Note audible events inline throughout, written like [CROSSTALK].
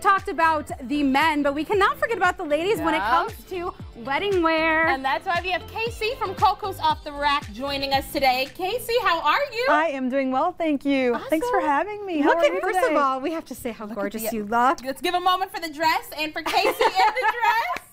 talked about the men, but we cannot forget about the ladies when it comes to wedding wear. And that's why we have Kayce from Coco's Off the Rack joining us today. Kayce, how are you? I am doing well, thank you. Awesome. Thanks for having me. How look are at, you first today? of all, we have to say how gorgeous the- you look. Let's give a moment for the dress and for Kayce and the [LAUGHS] dress.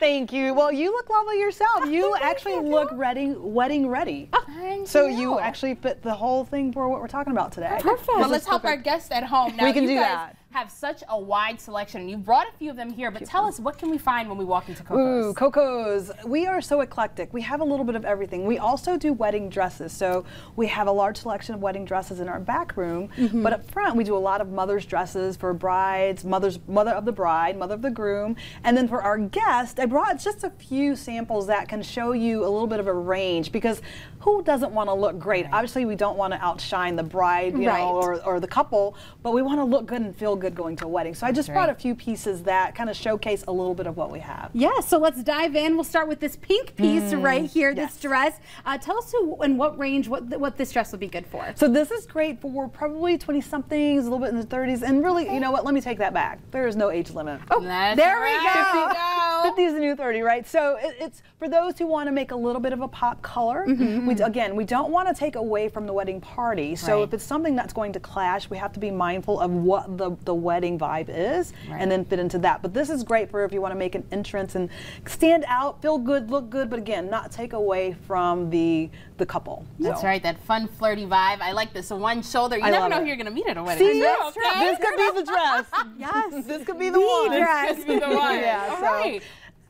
Thank you. Well, you look lovely yourself. [LAUGHS] You actually look ready, wedding ready. Oh, thank So you. you actually fit the whole thing for what we're talking about today. Perfect. Well, let's help our guests at home. Now, We can you do guys that. Have such a wide selection. And you brought a few of them here, but tell us what can we find when we walk into Coco's? Ooh, Coco's. We are so eclectic. We have a little bit of everything. We also do wedding dresses. So we have a large selection of wedding dresses in our back room. Mm-hmm. But up front, we do a lot of mother's dresses for brides, mother's mother of the bride, mother of the groom. And then for our guests, I brought just a few samples that can show you a little bit of a range because who doesn't want to look great? Obviously, we don't want to outshine the bride, you Right. know, or, or the couple, but we want to look good and feel good going to a wedding. So I just brought a few pieces that kind of showcase a little bit of what we have. Yeah, so let's dive in. We'll start with this pink piece right here, this dress. Uh, tell us who and what range, what what this dress would be good for. So this is great for probably 20 somethings, a little bit in the 30s, and really, you know what? Let me take that back. There is no age limit. Oh, That's there we right. go. There we go. 50 is the new 30, right? So it, it's for those who want to make a little bit of a pop color. Mm-hmm, we, mm-hmm. again, we don't want to take away from the wedding party. So Right. if it's something that's going to clash, we have to be mindful of what the, the wedding vibe is Right. and then fit into that. But this is great for if you want to make an entrance and stand out, feel good, look good, but again, not take away from the the couple. That's So- right, that fun flirty vibe. I like this. One shoulder. You I never know it. who you're going to meet at a wedding. See, Sure, this, okay. this could be the dress. [LAUGHS] Yes. this could be the, The one. dress. This could be the one. [LAUGHS] Yeah, All so- right.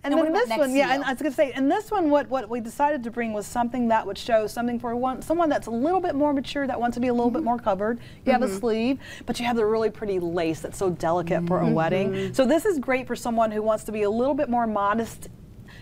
And, And then this one, to yeah, and I was gonna say, and this one, what what we decided to bring was something that would show something for one, someone that's a little bit more mature, that wants to be a little bit more covered. You have a sleeve, but you have the really pretty lace that's so delicate for a wedding. So this is great for someone who wants to be a little bit more modest.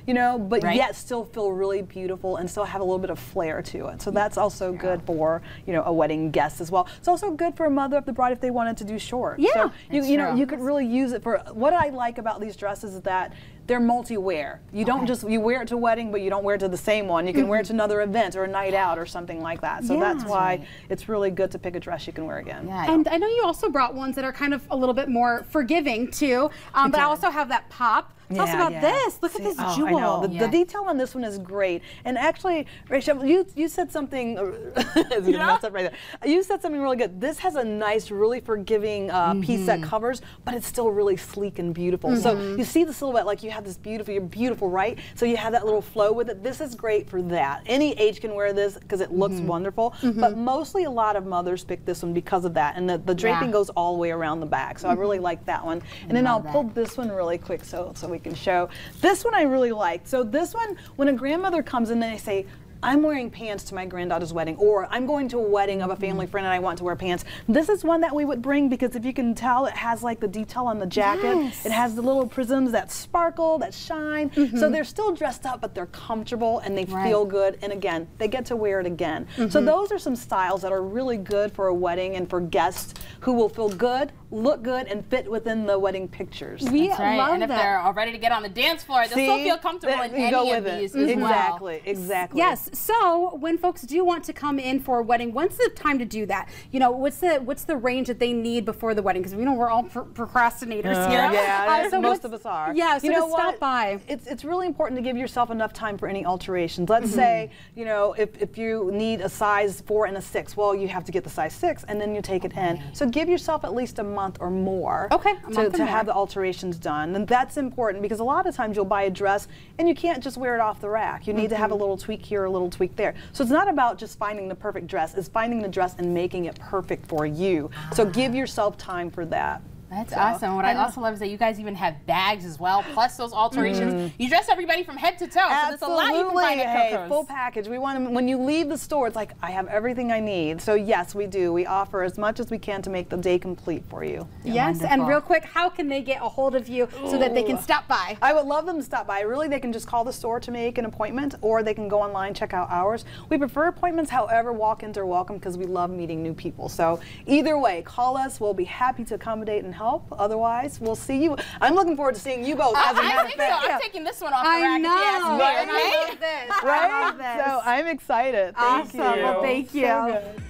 You know, but Right. yet still feel really beautiful and still have a little bit of flair to it. So that's also good for you know a wedding guest as well. It's also good for a mother of the bride if they wanted to do short. Yeah. so you, you know you could really use it for what I like about these dresses is that they're multi-wear. You don't Okay. just you wear it to a wedding, but you don't wear it to the same one. You can wear it to another event or a night out or something like that. So that's why Right. it's really good to pick a dress you can wear again. Yeah, I And I know you also brought ones that are kind of a little bit more forgiving too, um, but I also have that pop. Tell us about yeah. this. Look at this oh, jewel. I know. The, Yeah. the detail on this one is great. And actually, Rachel, you you said something. [LAUGHS] it's gonna mess up right there. You said something really good. This has a nice, really forgiving uh, piece that covers, but it's still really sleek and beautiful. So you see the silhouette, like you have this beautiful. You're beautiful, right? So you have that little flow with it. This is great for that. Any age can wear this because it looks wonderful. But mostly, a lot of mothers pick this one because of that, and the, the draping Yeah. goes all the way around the back. So I really like that one. And then I'll Love pull this one really quick so so we can show. This one I really liked. So this one, when a grandmother comes in and they say, I'm wearing pants to my granddaughter's wedding, or I'm going to a wedding of a mm-hmm. family friend and I want to wear pants. This is one that we would bring because if you can tell, it has like the detail on the jacket. Yes. It has the little prisms that sparkle, that shine. So mm-hmm. they're still dressed up, but they're comfortable and they Right. feel good. And again, they get to wear it again. So mm-hmm. those are some styles that are really good for a wedding and for guests who will feel good, look good, and fit within the wedding pictures. we That's right. love and if that. they're all ready to get on the dance floor, they'll still feel comfortable in any go of with it. these as well. Exactly, exactly. Yes. So when folks do want to come in for a wedding, when's the time to do that? You know, what's the what's the range that they need before the wedding? Because we know we're all pr- procrastinators Uh, here. yeah, Uh, so most of us are. Yeah. So you know just stop by. It's it's really important to give yourself enough time for any alterations. Let's Mm-hmm. say you know if, if you need a size four and a six, well you have to get the size six and then you take it in. So give yourself at least a month or more. Okay, To, month to have the alterations done, and that's important because a lot of times you'll buy a dress and you can't just wear it off the rack. You need to have Mm-hmm. a little tweak here, a little tweak there. So it's not about just finding the perfect dress. It's finding the dress and making it perfect for you. So give yourself time for that. That's So, awesome. What I, I also love is that you guys even have bags as well, plus those alterations. Mm. You dress everybody from head to toe, so there's a lot you can find at Hey, Coco's. full package. We want to, when you leave the store, it's like I have everything I need. So yes, we do. We offer as much as we can to make the day complete for you. Yes. And real quick, how can they get a hold of you so that they can stop by? I would love them to stop by. Really, they can just call the store to make an appointment, or they can go online check out ours. We prefer appointments. However, walk-ins are welcome because we love meeting new people. So either way, call us. We'll be happy to accommodate and help. Otherwise, we'll see you. I'm looking forward to seeing you both. I, as a I matter of think so. fact. I'm taking this one off the I rack. know. If you ask me, Right? okay? I love this. I Right? love this. So I'm excited. Thank Awesome. you. Well, thank So you. good.